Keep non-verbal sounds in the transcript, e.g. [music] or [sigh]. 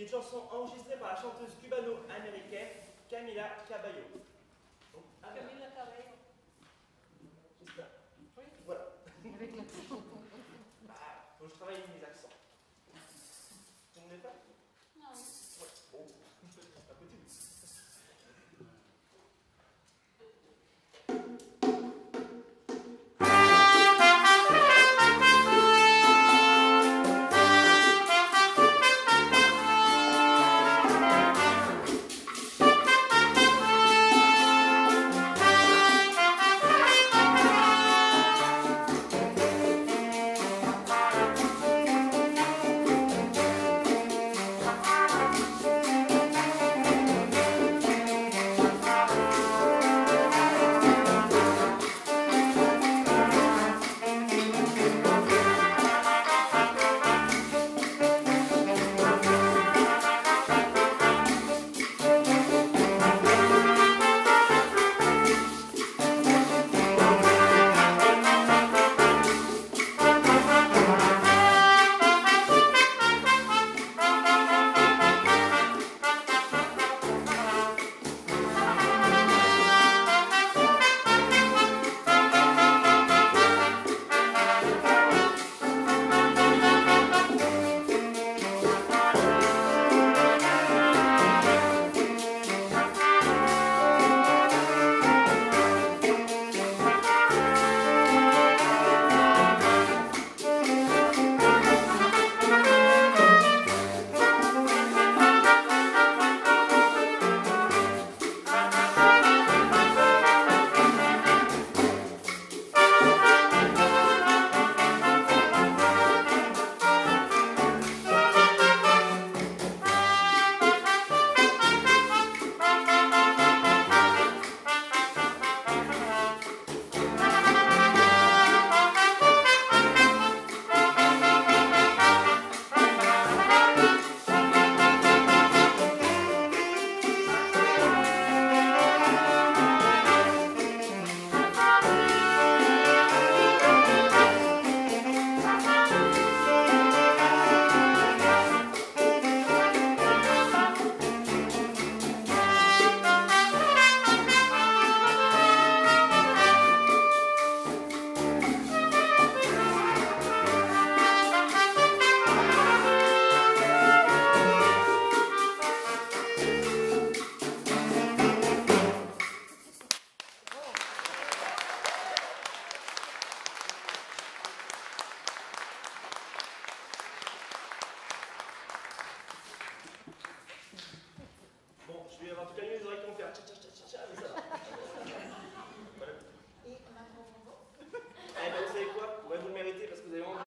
qui une chanson enregistrée par la chanteuse cubano-américaine Camila Caballo. Donc, Camila Cabello. J'espère. Oui. Voilà. Avec l'accent. [laughs] bah, faut que je travaille avec mes accents. Vous ne pas?